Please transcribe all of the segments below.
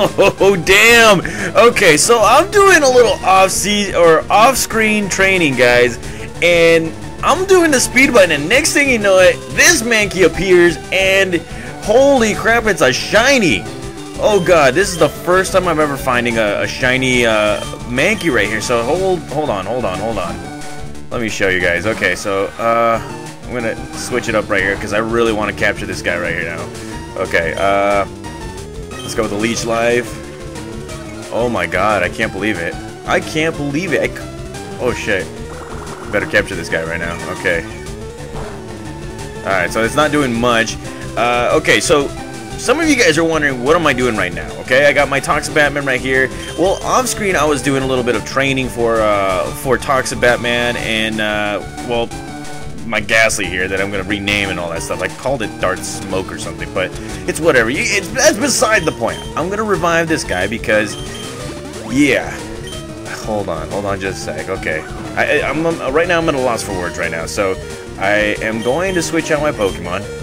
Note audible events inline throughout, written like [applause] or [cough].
Oh damn! Okay, so I'm doing a little off sea or off screen training, guys, and I'm doing the speed button, and next thing you know it, this Mankey appears, and holy crap, it's a shiny! Oh god, this is the first time I'm ever finding a, a shiny uh, Mankey right here. So hold, hold on, hold on, hold on. Let me show you guys. Okay, so uh, I'm gonna switch it up right here because I really want to capture this guy right here now. Okay, uh, let's go with the Leech Life. Oh my god, I can't believe it. I can't believe it. oh shit. Better capture this guy right now. Okay. Alright, so it's not doing much. Uh, okay, so some of you guys are wondering what am I doing right now okay I got my Toxic Batman right here well off screen I was doing a little bit of training for uh, for Toxic Batman and uh, well my Gastly here that I'm gonna rename and all that stuff I called it Dark Smoke or something but it's whatever it's, that's beside the point I'm gonna revive this guy because yeah hold on hold on just a sec okay I, I'm, right now I'm at a loss for words right now so I am going to switch out my Pokemon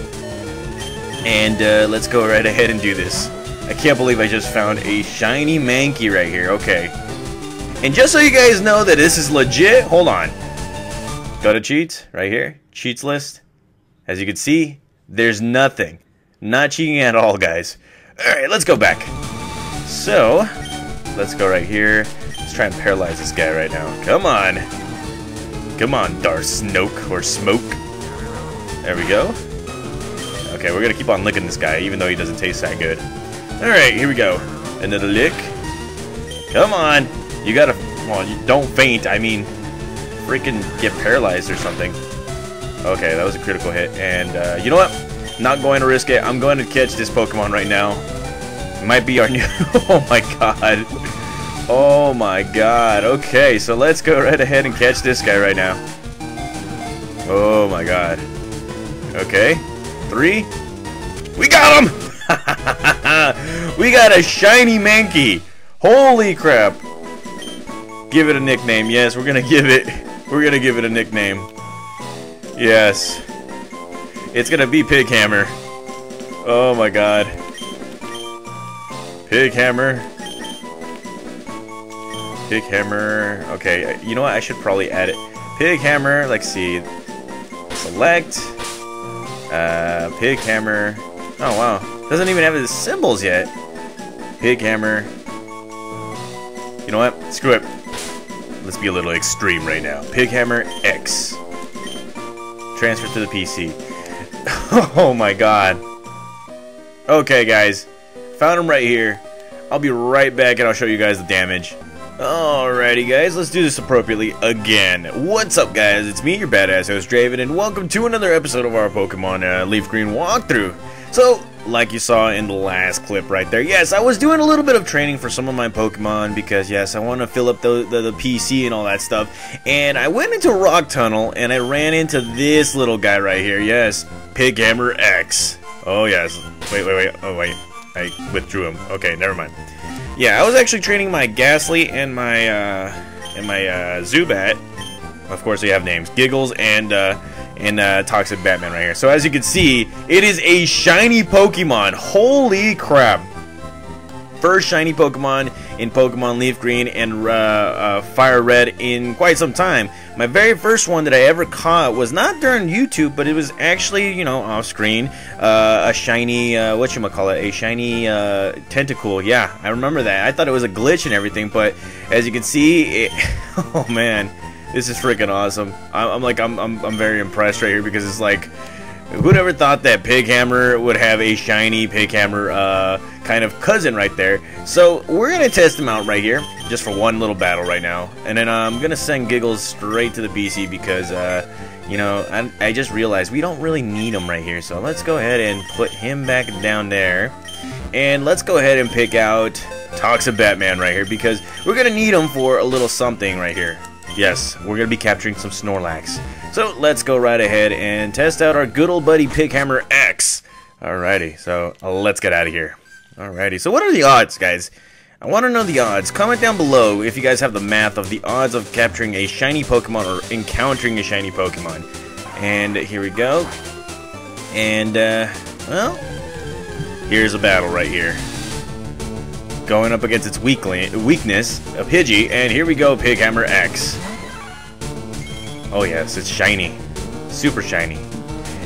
and uh, let's go right ahead and do this. I can't believe I just found a shiny Mankey right here. Okay. And just so you guys know that this is legit, hold on. Go to cheats, right here. Cheats list. As you can see, there's nothing. Not cheating at all, guys. Alright, let's go back. So, let's go right here. Let's try and paralyze this guy right now. Come on. Come on, Darth Snoke or Smoke. There we go. Okay, we're gonna keep on licking this guy, even though he doesn't taste that good. Alright, here we go. Another lick. Come on! You gotta... Well, you don't faint, I mean... Freaking get paralyzed or something. Okay, that was a critical hit. And, uh, you know what? Not going to risk it. I'm going to catch this Pokemon right now. It might be our [laughs] new... oh my god. Oh my god. Okay, so let's go right ahead and catch this guy right now. Oh my god. Okay. Three. We got him! [laughs] we got a shiny Mankey. Holy crap. Give it a nickname. Yes, we're to [laughs] give it. We're to give it a nickname. Yes. It's to be Pig Hammer. Oh my god. Pig Hammer. Pig Hammer. Okay, you know what? I should probably add it. Pig Hammer. Let's see. Select. Uh, pig hammer. Oh, wow. Doesn't even have the symbols yet. Pig hammer. You know what? Screw it. Let's be a little extreme right now. Pig hammer X. Transfer to the PC. [laughs] oh my god. Okay, guys. Found him right here. I'll be right back and I'll show you guys the damage. Alrighty guys, let's do this appropriately again. What's up guys, it's me, your badass host Draven, and welcome to another episode of our Pokemon uh, Leaf Green walkthrough. So, like you saw in the last clip right there, yes, I was doing a little bit of training for some of my Pokemon because, yes, I want to fill up the, the, the PC and all that stuff. And I went into a Rock Tunnel and I ran into this little guy right here, yes, Pig Hammer X. Oh yes, wait, wait, wait, oh wait, I withdrew him. Okay, never mind. Yeah, I was actually training my Gastly and my uh, and my uh, Zubat. Of course, they have names: Giggles and uh, and uh, Toxic Batman right here. So as you can see, it is a shiny Pokemon. Holy crap! First shiny Pokemon in Pokemon Leaf Green and uh, uh, Fire Red in quite some time. My very first one that I ever caught was not during YouTube, but it was actually, you know, off screen. Uh, a shiny, uh, what you call it? A shiny uh, Tentacool. Yeah, I remember that. I thought it was a glitch and everything, but as you can see, it, [laughs] oh man, this is freaking awesome. I'm, I'm like, I'm, I'm, I'm very impressed right here because it's like Who'd ever thought that Pig Hammer would have a shiny Pig Hammer uh, kind of cousin right there? So we're to test him out right here, just for one little battle right now. And then uh, I'm to send Giggles straight to the PC because, uh, you know, I, I just realized we don't really need him right here. So let's go ahead and put him back down there. And let's go ahead and pick out Toxic Batman right here because we're to need him for a little something right here. Yes, we're going to be capturing some Snorlax. So let's go right ahead and test out our good old buddy Pighammer X. Alrighty, so let's get out of here. Alrighty, so what are the odds, guys? I want to know the odds. Comment down below if you guys have the math of the odds of capturing a shiny Pokemon or encountering a shiny Pokemon. And here we go. And, uh, well, here's a battle right here. going up against its weakling, weakness, a Pidgey, and here we go, Pig Hammer X. Oh yes, it's shiny. Super shiny.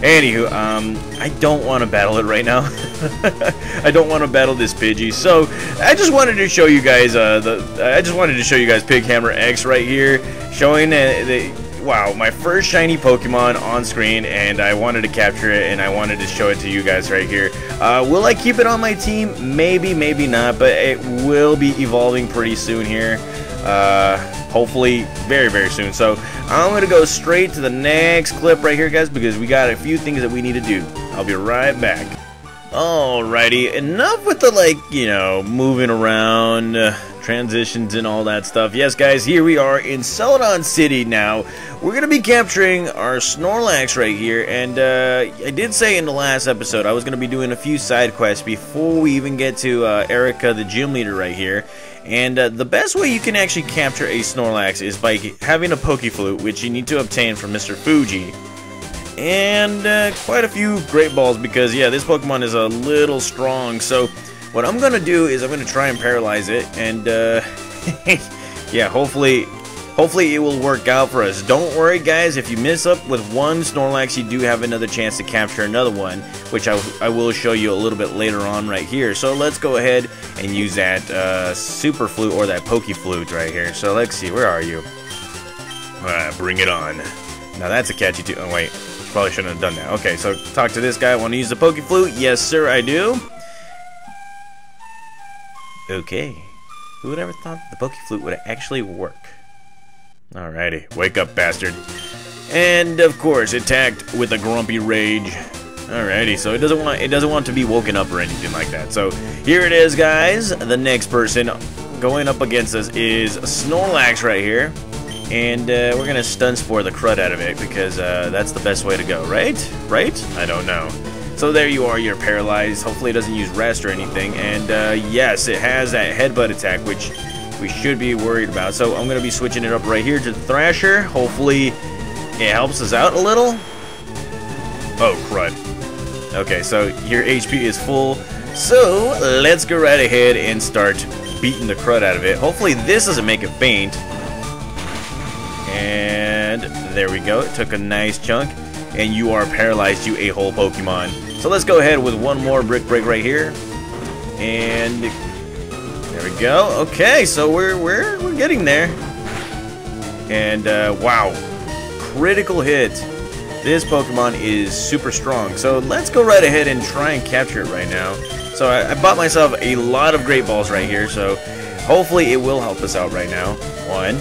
Anywho, um, I don't want to battle it right now. [laughs] I don't want to battle this Pidgey, so I just wanted to show you guys, uh, the, I just wanted to show you guys Pig Hammer X right here, showing uh, the, wow, my first shiny Pokemon on screen, and I wanted to capture it, and I wanted to show it to you guys right here. Uh, will I keep it on my team? Maybe, maybe not, but it will be evolving pretty soon here. Uh, hopefully very, very soon. So I'm going to go straight to the next clip right here, guys, because we got a few things that we need to do. I'll be right back. Alrighty, enough with the, like, you know, moving around, uh, transitions and all that stuff. Yes, guys, here we are in Celadon City now. We're going to be capturing our Snorlax right here, and uh, I did say in the last episode I was going to be doing a few side quests before we even get to uh, Erica, the gym leader right here. And uh, the best way you can actually capture a Snorlax is by having a Pokeflute, which you need to obtain from Mr. Fuji and uh, quite a few Great Balls because, yeah, this Pokemon is a little strong. So what I'm going to do is I'm going to try and paralyze it, and, uh, [laughs] yeah, hopefully... Hopefully it will work out for us. Don't worry, guys. If you miss up with one Snorlax, you do have another chance to capture another one, which I, I will show you a little bit later on right here. So let's go ahead and use that uh, Super Flute or that Poke Flute right here. So let's see. Where are you? Uh, bring it on. Now that's a catchy too. Oh, wait. Probably shouldn't have done that. Okay, so talk to this guy. Want to use the Poke Flute? Yes, sir, I do. Okay. Who would ever thought the Poke Flute would actually work? Alrighty, wake up, bastard. And of course, attacked with a grumpy rage. Alrighty, so it doesn't want it doesn't want to be woken up or anything like that. So here it is, guys. The next person going up against us is Snorlax right here. And uh, we're gonna stun spore the crud out of it because uh, that's the best way to go, right? Right? I don't know. So there you are, you're paralyzed. Hopefully it doesn't use rest or anything. And uh, yes, it has that headbutt attack, which we should be worried about. So I'm gonna be switching it up right here to the Thrasher. Hopefully it helps us out a little. Oh, crud. Okay, so your HP is full. So let's go right ahead and start beating the crud out of it. Hopefully this doesn't make it faint. And there we go. It took a nice chunk. And you are paralyzed, you a-hole Pokemon. So let's go ahead with one more Brick Break right here. And there we go. Okay, so we're we're we're getting there. And uh, wow, critical hit. This Pokemon is super strong. So let's go right ahead and try and capture it right now. So I, I bought myself a lot of Great Balls right here. So hopefully it will help us out right now. One,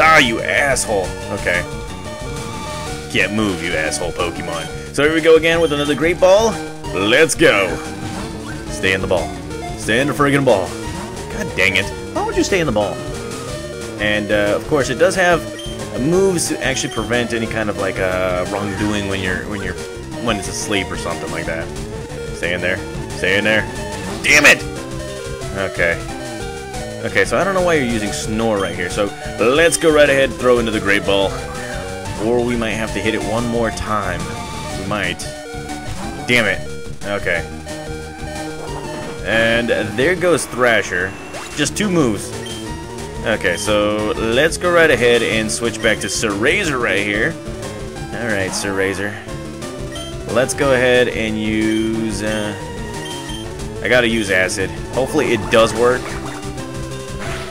Ah, you asshole. Okay. Can't move, you asshole Pokemon. So here we go again with another Great Ball. Let's go. Stay in the ball. Stay in the friggin' ball. God dang it. Why would you stay in the ball? And, uh, of course, it does have moves to actually prevent any kind of, like, uh, wrongdoing when you're, when you're, when it's asleep or something like that. Stay in there. Stay in there. Damn it! Okay. Okay, so I don't know why you're using Snore right here. So let's go right ahead throw into the Great Ball. Or we might have to hit it one more time. We might. Damn it. Okay. And there goes Thrasher. Just two moves. Okay, so let's go right ahead and switch back to Sir Razor right here. Alright, Sir Razor. Let's go ahead and use... Uh, I gotta use Acid. Hopefully it does work.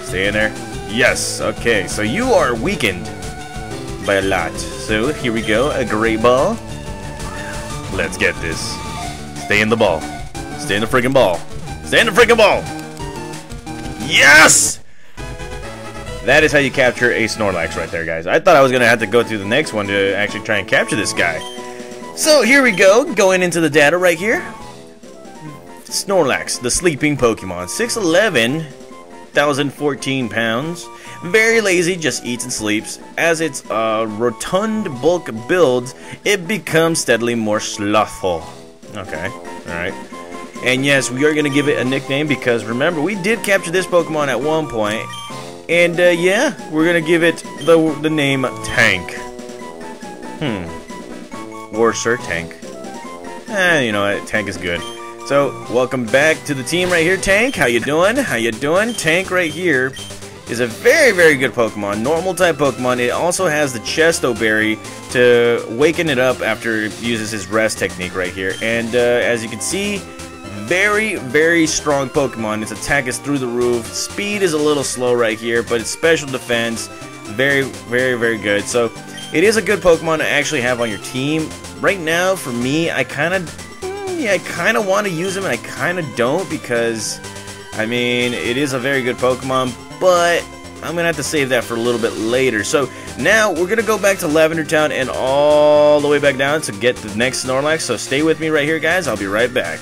Stay in there. Yes, okay, so you are weakened by a lot. So here we go, a great ball. Let's get this. Stay in the ball. Stay in the freaking ball. Stay in the freaking ball! Yes! That is how you capture a Snorlax right there, guys. I thought I was going to have to go through the next one to actually try and capture this guy. So here we go, going into the data right here. Snorlax, the sleeping Pokemon. 6'11", 1,014 pounds. Very lazy, just eats and sleeps. As its uh, rotund bulk builds, it becomes steadily more slothful. Okay, alright. And yes, we are going to give it a nickname because remember, we did capture this Pokemon at one point. And uh, yeah, we're going to give it the, the name Tank. Hmm. Or Sir Tank. Eh, you know Tank is good. So, welcome back to the team right here, Tank. How you doing? How you doing? Tank right here is a very, very good Pokemon. Normal type Pokemon. It also has the Chesto Berry to waken it up after it uses his rest technique right here. And uh, as you can see, very, very strong Pokemon. Its attack is through the roof. Speed is a little slow right here, but its special defense, very, very, very good. So, it is a good Pokemon to actually have on your team. Right now, for me, I kind of, mm, yeah, I kind of want to use him, and I kind of don't because, I mean, it is a very good Pokemon, but I'm going to have to save that for a little bit later. So now we're going to go back to Lavender Town and all the way back down to get the next Snorlax. So stay with me right here, guys. I'll be right back.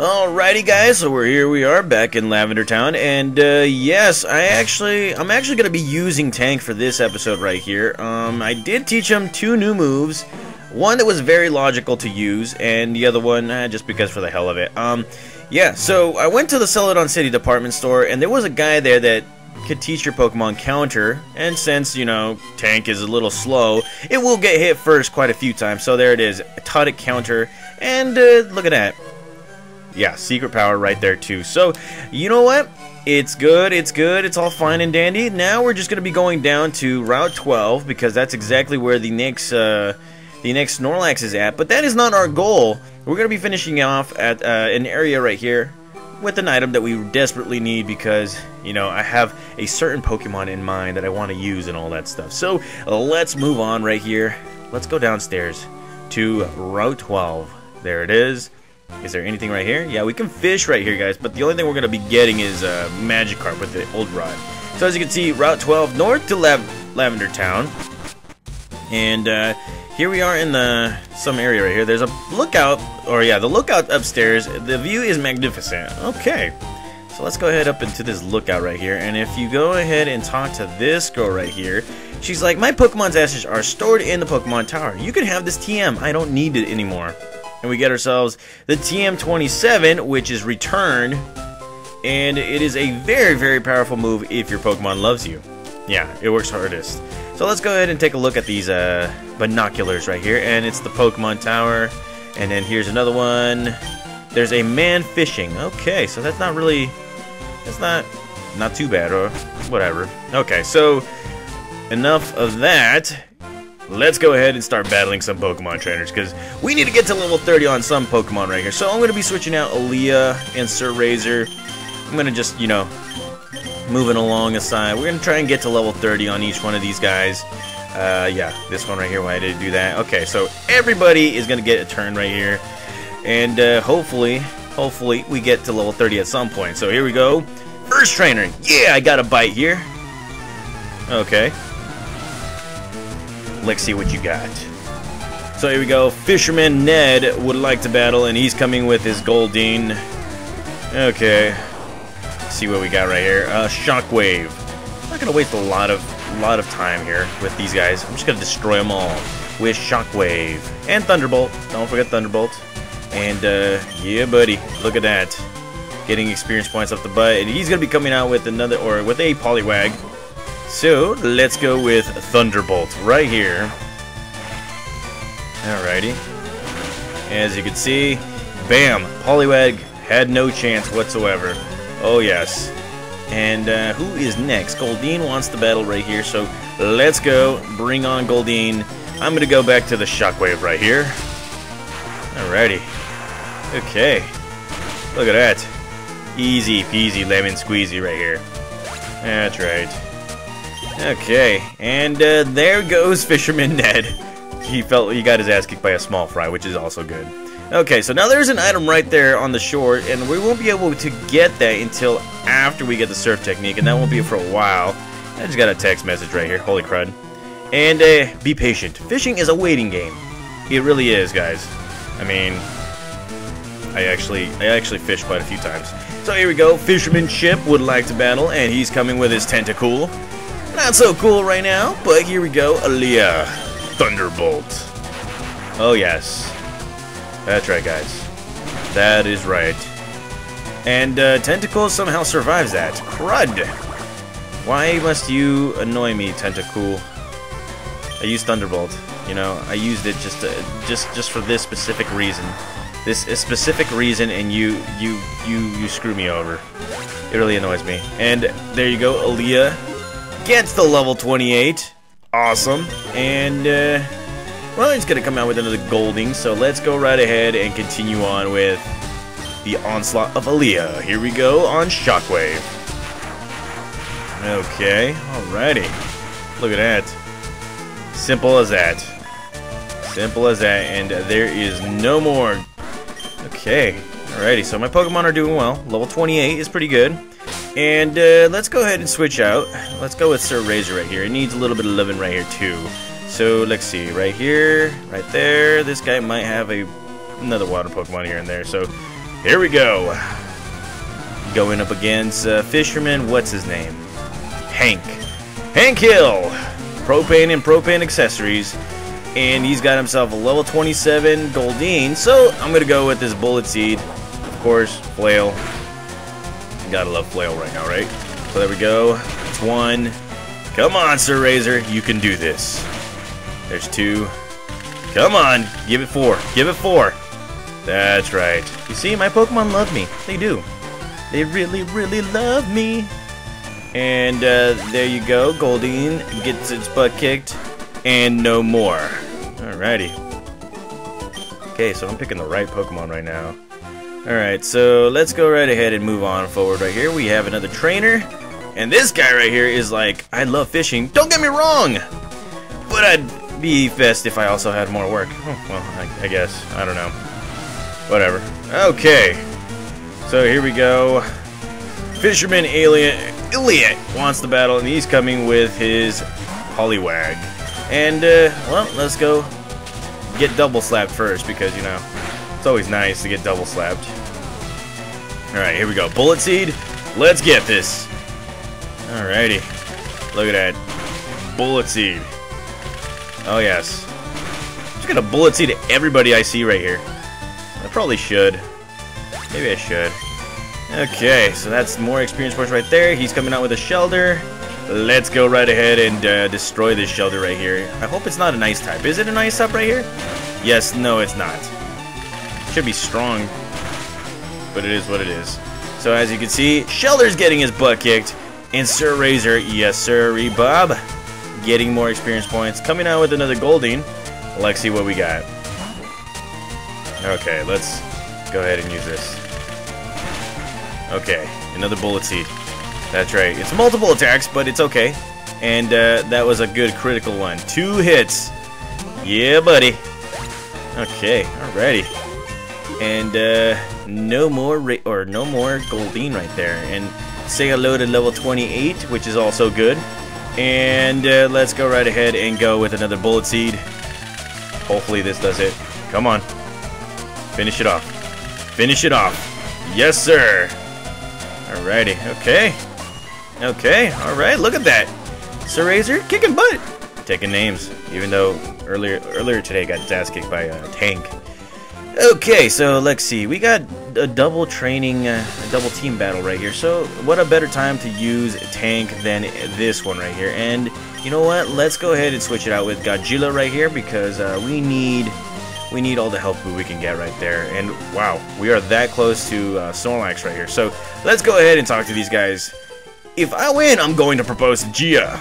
Alrighty guys, so we're here we are back in Lavender Town and uh, yes, I actually I'm actually gonna be using Tank for this episode right here. Um, I did teach him two new moves, one that was very logical to use, and the other one eh, just because for the hell of it. Um, yeah, so I went to the Celadon City department store and there was a guy there that could teach your Pokemon counter, and since, you know, Tank is a little slow, it will get hit first quite a few times, so there it is, taught it counter, and uh, look at that. Yeah, secret power right there too. So, you know what? It's good, it's good, it's all fine and dandy. Now we're just going to be going down to Route 12 because that's exactly where the next uh, the next Snorlax is at. But that is not our goal. We're going to be finishing off at uh, an area right here with an item that we desperately need because, you know, I have a certain Pokemon in mind that I want to use and all that stuff. So, let's move on right here. Let's go downstairs to Route 12. There it is. Is there anything right here? Yeah, we can fish right here, guys, but the only thing we're going to be getting is a uh, Magikarp with the old rod. So as you can see, Route 12 north to Lav Lavender Town. And uh, here we are in the some area right here. There's a lookout, or yeah, the lookout upstairs. The view is magnificent. Okay, so let's go ahead up into this lookout right here. And if you go ahead and talk to this girl right here, she's like, my Pokemon's ashes are stored in the Pokemon Tower. You can have this TM. I don't need it anymore and we get ourselves the TM27, which is Return, and it is a very, very powerful move if your Pokemon loves you. Yeah, it works hardest. So let's go ahead and take a look at these uh, binoculars right here, and it's the Pokemon Tower, and then here's another one. There's a man fishing. Okay, so that's not really, that's not, not too bad, or whatever. Okay, so enough of that let's go ahead and start battling some Pokemon trainers, because we need to get to level 30 on some Pokemon right here. So I'm going to be switching out Aaliyah and Sir Razor. I'm going to just, you know, moving along aside. We're going to try and get to level 30 on each one of these guys. Uh, yeah, this one right here, why did I do that? Okay, so everybody is going to get a turn right here. And uh, hopefully, hopefully we get to level 30 at some point. So here we go. First trainer. Yeah, I got a bite here. Okay. Let's see what you got. So here we go. Fisherman Ned would like to battle, and he's coming with his Goldeen. Okay. Let's see what we got right here. Uh, Shockwave. I'm not gonna waste a lot of lot of time here with these guys. I'm just gonna destroy them all with Shockwave and Thunderbolt. Don't forget Thunderbolt. And uh, yeah, buddy, look at that. Getting experience points off the butt, and he's gonna be coming out with another or with a Poliwag. So, let's go with Thunderbolt right here. Alrighty. As you can see, bam, Poliwag had no chance whatsoever. Oh yes. And uh, who is next? Goldeen wants the battle right here, so let's go. Bring on Goldeen. I'm going to go back to the Shockwave right here. Alrighty. Okay. Look at that. Easy peasy lemon squeezy right here. That's right. Okay, and uh, there goes Fisherman [laughs] Ned. He felt he got his ass kicked by a small fry, which is also good. Okay, so now there's an item right there on the shore, and we won't be able to get that until after we get the surf technique, and that won't be for a while. I just got a text message right here. Holy crud. And uh, be patient. Fishing is a waiting game. It really is, guys. I mean, I actually I actually fished quite a few times. So here we go. Fisherman Chip would like to battle, and he's coming with his Tentacool. Not so cool right now, but here we go. Aaliyah. Thunderbolt. Oh, yes. That's right, guys. That is right. And uh, Tentacool somehow survives that. Crud! Why must you annoy me, Tentacool? I used Thunderbolt. You know, I used it just to, just just for this specific reason. this specific reason, and you you you you screw me over. It really annoys me. And there you go, Aaliyah gets the level 28. Awesome. And uh, well, he's gonna come out with another Goldeen. So let's go right ahead and continue on with the onslaught of Aaliyah. Here we go on Shockwave. Okay, alrighty. Look at that. Simple as that. Simple as that, and there is no more. Okay, alrighty, so my Pokemon are doing well. Level 28 is pretty good. And uh, let's go ahead and switch out. Let's go with Sir Razor right here. It needs a little bit of loving right here too. So let's see, right here, right there. This guy might have a another water Pokemon here and there. So here we go. Going up against uh, Fisherman, what's his name? Hank. Hank Hill! Propane and Propane accessories. And he's got himself a level 27 Goldeen. So I'm going to go with this Bullet Seed. Of course, Flail. Gotta love Flail right now, right? So there we go. It's one. Come on, Sir Razor. You can do this. There's two. Come on. Give it four. Give it four. That's right. You see, my Pokemon love me. They do. They really, really love me. And uh, there you go. Goldeen gets its butt kicked. And no more. Alrighty. Okay, so I'm picking the right Pokemon right now. Alright, so let's go right ahead and move on forward right here. We have another trainer. And this guy right here is like, I love fishing. Don't get me wrong! But I'd be best if I also had more work. Oh, well, I, I guess. I don't know. Whatever. Okay. So here we go. Fisherman Alien wants the battle, and he's coming with his Poliwag. And, uh, well, let's go get double slapped first, because, you know, it's always nice to get double slapped. Alright, here we go. Bullet Seed. Let's get this. Alrighty. Look at that. Bullet Seed. Oh, yes. I'm just gonna Bullet Seed everybody I see right here. I probably should. Maybe I should. Okay, so that's more experience points right there. He's coming out with a Shellder. Let's go right ahead and uh, destroy this Shellder right here. I hope it's not an ice type. Is it an ice type right here? Yes, no, it's not. Should be strong, but it is what it is. So as you can see, Shellder's getting his butt kicked, and Sir Razor, yes sir, Bob, getting more experience points, coming out with another Goldeen. Let's see what we got. Okay, let's go ahead and use this. Okay, another Bullet Seed. That's right. It's multiple attacks, but it's okay. And uh, that was a good critical one. Two hits. Yeah, buddy. Okay, alrighty. And uh, no more or no more Goldeen right there. And say hello to level 28, which is also good. And uh, let's go right ahead and go with another Bullet Seed. Hopefully this does it. Come on. Finish it off. Finish it off. Yes, sir. Alrighty. Okay. Okay. Alright. Look at that. Sir Razor kicking butt. Taking names. Even though earlier earlier today got his ass kicked by a tank. Okay, so let's see. We got a double training, uh, a double team battle right here. So what a better time to use tank than this one right here. And you know what? Let's go ahead and switch it out with Godzilla right here because uh, we need we need all the help we can get right there. And wow, we are that close to uh, Snorlax right here. So let's go ahead and talk to these guys. If I win, I'm going to propose to Gia.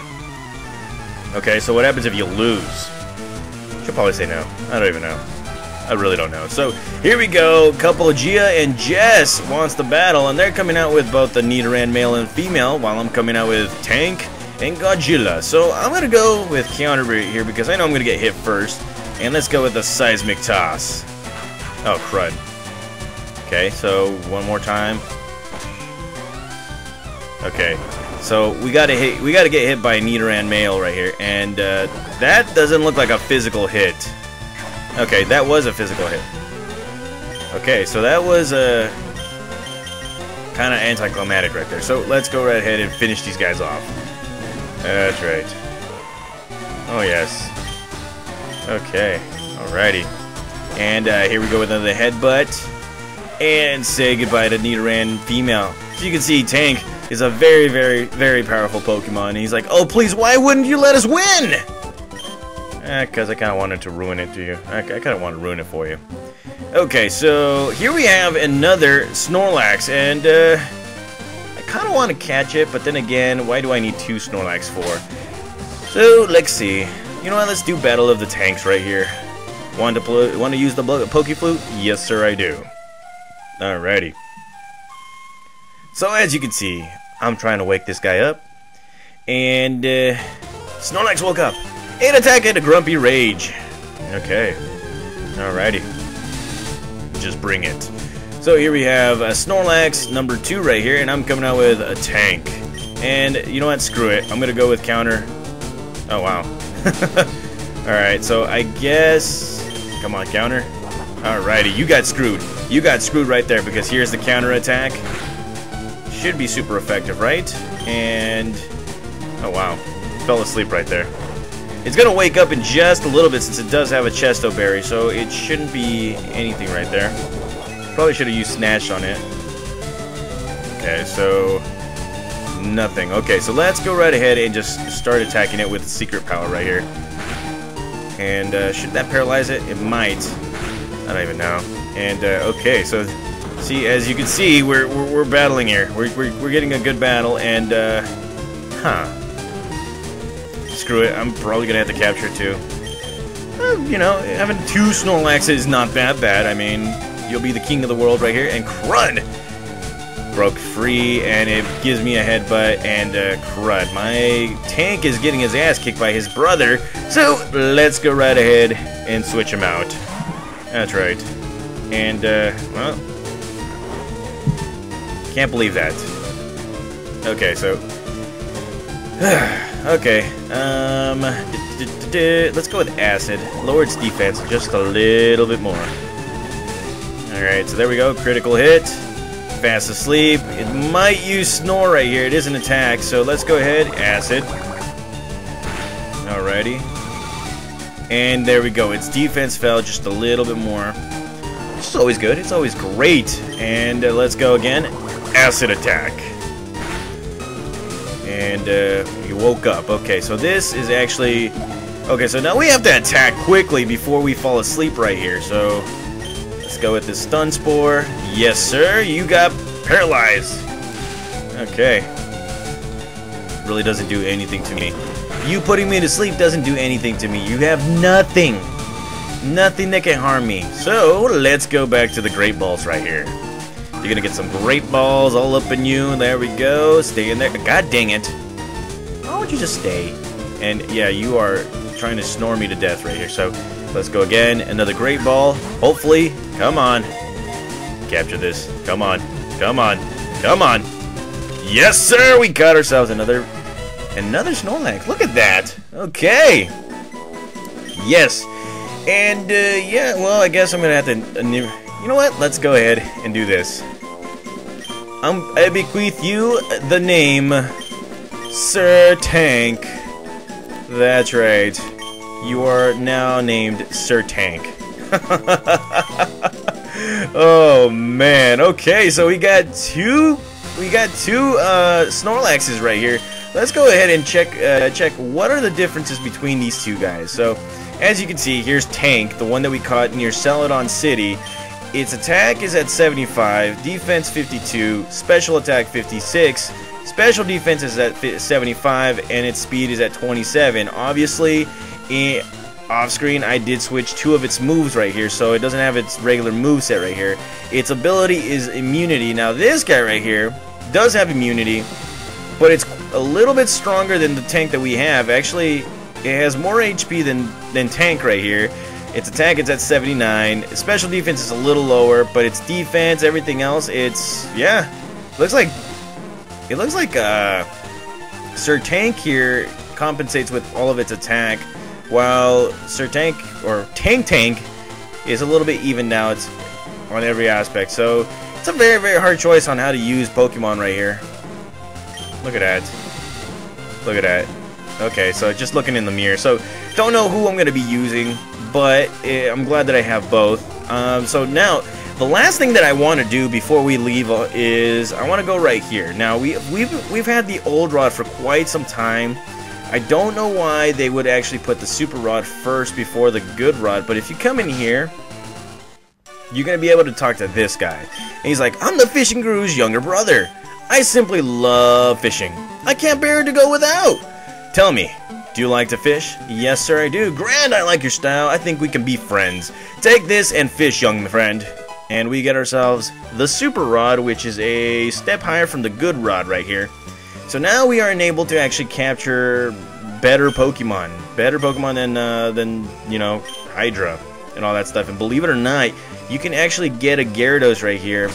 Okay, so what happens if you lose? She'll probably say no. I don't even know. I really don't know. So here we go. Couple of Gia and Jess wants the battle, and they're coming out with both the Nidoran male and female, while I'm coming out with Tank and Godzilla. So I'm gonna go with counter here because I know I'm gonna get hit first. And let's go with the seismic toss. Oh crud. Okay, so one more time. Okay, so we gotta hit. We gotta get hit by a Nidoran male right here, and uh, that doesn't look like a physical hit. Okay, that was a physical hit. Okay, so that was a kind of anticlimactic right there. So let's go right ahead and finish these guys off. That's right. Oh yes. Okay, alrighty. And uh, here we go with another headbutt. And say goodbye to Nidoran female. As you can see, Tank is a very, very, very powerful Pokemon. And he's like, oh please, why wouldn't you let us win? Eh, because I kind of wanted to ruin it to you. I, I kind of want to ruin it for you. Okay, so here we have another Snorlax, and uh, I kind of want to catch it, but then again, why do I need two Snorlax for? So, let's see. You know what, let's do Battle of the Tanks right here. Want to, want to use the Pokeflute? Yes, sir, I do. Alrighty. So, as you can see, I'm trying to wake this guy up, and uh, Snorlax woke up. And attack into Grumpy Rage. Okay. Alrighty. Just bring it. So here we have a Snorlax number two right here, and I'm coming out with a tank. And you know what? Screw it. I'm gonna go with counter. Oh wow. [laughs] Alright, so I guess come on, counter. Alrighty, you got screwed. You got screwed right there because here's the counter attack. Should be super effective, right? And oh wow. Fell asleep right there. It's going to wake up in just a little bit since it does have a Chesto Berry, so it shouldn't be anything right there. Probably should have used Snatch on it. Okay, so... Nothing. Okay, so let's go right ahead and just start attacking it with Secret Power right here. And uh, should that paralyze it? It might. I don't even know. And, uh, okay, so... See, as you can see, we're, we're, we're battling here. We're, we're, we're getting a good battle, and, uh... Huh screw it. I'm probably gonna have to capture it too. Well, you know, having two Snorlaxes is not that bad. I mean, you'll be the king of the world right here. And Crud broke free, and it gives me a headbutt. And uh, Crud, my tank is getting his ass kicked by his brother. So let's go right ahead and switch him out. That's right. And uh, well, can't believe that. Okay, so [sighs] [sighs] okay. Um, let's go with acid. Lower its defense just a little bit more. Alright, so there we go. Critical hit. Fast asleep. It might use snore right here. It is an attack, so let's go ahead. Acid. Alrighty. And there we go. Its defense fell just a little bit more. It's always good. It's always great. And uh, let's go again. Acid attack and uh, you woke up. Okay, so this is actually... Okay, so now we have to attack quickly before we fall asleep right here. So let's go with the stun spore. Yes, sir. You got paralyzed. Okay. Really doesn't do anything to me. You putting me to sleep doesn't do anything to me. You have nothing. Nothing that can harm me. So let's go back to the great balls right here. You're gonna get some great balls all up in you. There we go. Stay in there. God dang it. Why would you just stay? And yeah, you are trying to snore me to death right here. So let's go again. Another great ball. Hopefully. Come on. Capture this. Come on. Come on. Come on. Yes, sir. We got ourselves another another Snorlax. Look at that. Okay. Yes. And, uh, yeah, well, I guess I'm to have to... Uh, you know what? Let's go ahead and do this. Um, I bequeath you the name Sir Tank. That's right. You are now named Sir Tank. [laughs] oh man. Okay, so we got two we got two uh, Snorlaxes right here. Let's go ahead and check uh, check what are the differences between these two guys. So, as you can see, here's Tank, the one that we caught near Celadon City. Its attack is at 75, defense 52, special attack 56, special defense is at 75, and its speed is at 27. Obviously, in, off screen, I did switch two of its moves right here, so it doesn't have its regular move set right here. Its ability is immunity. Now, this guy right here does have immunity, but it's a little bit stronger than the tank that we have. Actually, it has more HP than, than tank right here. Its attack is at 79. Special defense is a little lower, but its defense, everything else, it's yeah. Looks like it looks like uh, Sir Tank here compensates with all of its attack, while Sir Tank or Tank Tank is a little bit even now. It's on every aspect. So it's a very very hard choice on how to use Pokemon right here. Look at that. Look at that. Okay, so just looking in the mirror. So don't know who I'm to be using but eh, I'm glad that I have both. Um, so now, the last thing that I want to do before we leave uh, is I want to go right here. Now we we've we've had the old rod for quite some time. I don't know why they would actually put the super rod first before the good rod, but if you come in here, you're gonna be able to talk to this guy. And he's like, I'm the fishing guru's younger brother. I simply love fishing. I can't bear to go without. Tell me, do you like to fish? Yes, sir, I do. Grand, I like your style. I think we can be friends. Take this and fish, young friend. And we get ourselves the Super Rod, which is a step higher from the Good Rod right here. So now we are enabled to actually capture better Pokemon. Better Pokemon than, uh, than you know, Hydra and all that stuff. And believe it or not, you can actually get a Gyarados right here.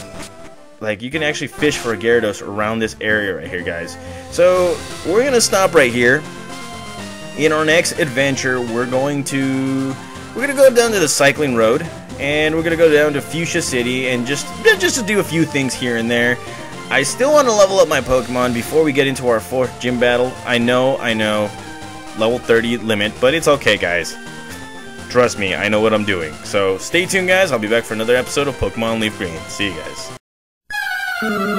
Like, you can actually fish for a Gyarados around this area right here, guys. So, we're going to stop right here in our next adventure, we're going to we're gonna go down to the cycling road, and we're gonna go down to Fuchsia City, and just just to do a few things here and there. I still want to level up my Pokemon before we get into our fourth gym battle. I know, I know, level 30 limit, but it's okay, guys. Trust me, I know what I'm doing. So stay tuned, guys. I'll be back for another episode of Pokemon Leaf Green. See you guys.